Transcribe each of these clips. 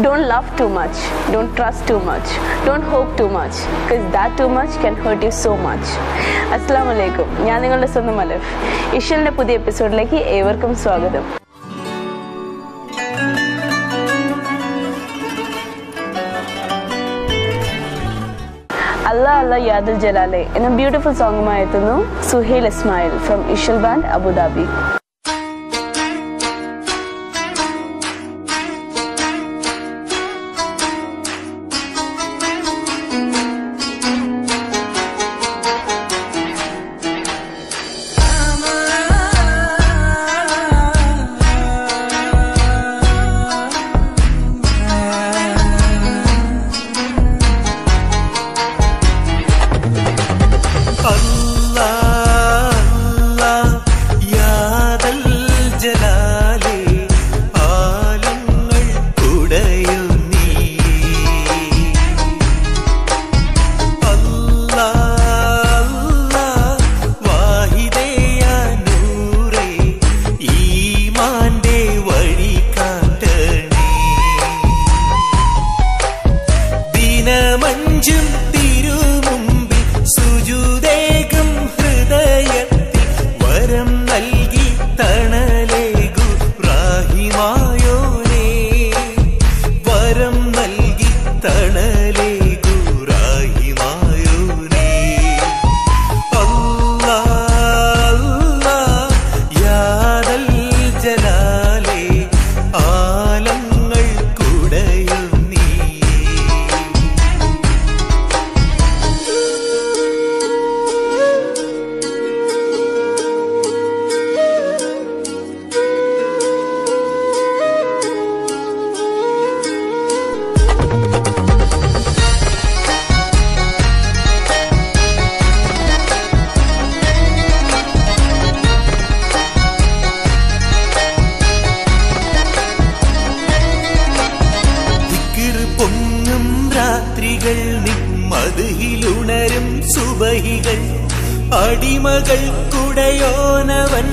Don't love too much. Don't trust too much. Don't hope too much. Because that too much can hurt you so much. അസ്സാം വലൈക്കും ഞാൻ നിങ്ങളുടെ സ്വന്തം അലഫ് ഇഷലിന്റെ പുതിയ എപ്പിസോഡിലേക്ക് ഏവർക്കും സ്വാഗതം അല്ല അല്ല യാദുൽ ജലാലെ എന്ന ബ്യൂട്ടിഫുൾ സോങ്ങുമായി എത്തുന്നു Suhail Ismail from Ishal band Abu Dhabi Angel. உலகிகள் அடிமகள் குடையோனவன்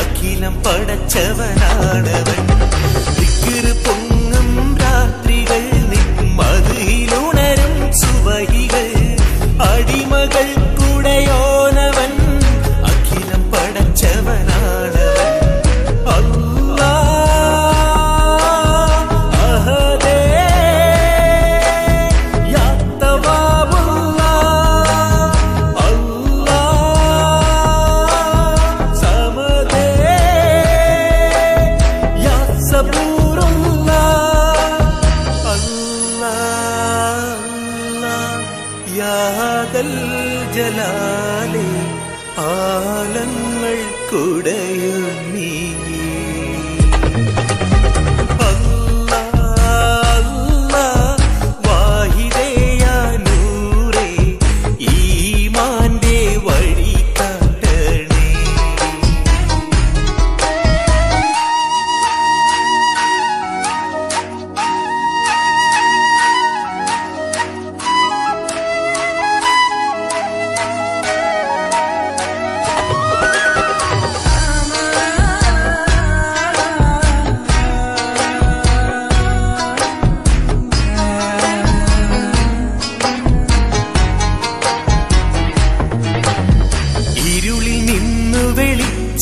அகிலம் படைச்சவனானவன். ജലാലേ ആലങ്ങൾ കുടയും നീ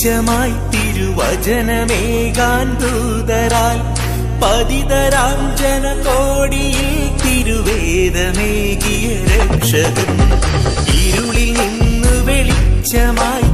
വെളിച്ചമായി തിരുവചനമേകാൻ ദൂതരാൽ പതിതരാം ജനകോടിയിൽ തിരുവേദമേകിയ രക്ഷകൻ ഇരുളിൽ നിന്ന് വെളിച്ചമായി